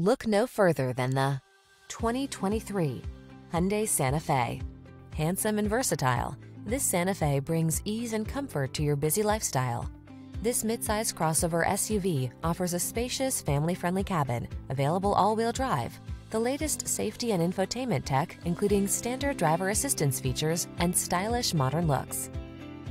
Look no further than the 2023 Hyundai Santa Fe. Handsome and versatile, this Santa Fe brings ease and comfort to your busy lifestyle. This midsize crossover SUV offers a spacious, family-friendly cabin, available all-wheel drive, the latest safety and infotainment tech, including standard driver assistance features and stylish modern looks.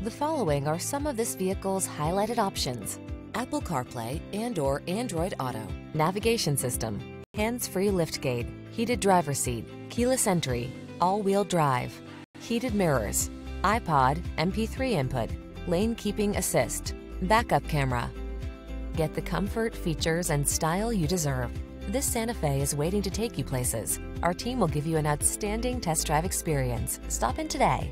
The following are some of this vehicle's highlighted options. Apple CarPlay and or Android Auto, navigation system, hands-free liftgate, heated driver seat, keyless entry, all-wheel drive, heated mirrors, iPod, MP3 input, lane keeping assist, backup camera. Get the comfort, features, and style you deserve. This Santa Fe is waiting to take you places. Our team will give you an outstanding test drive experience. Stop in today.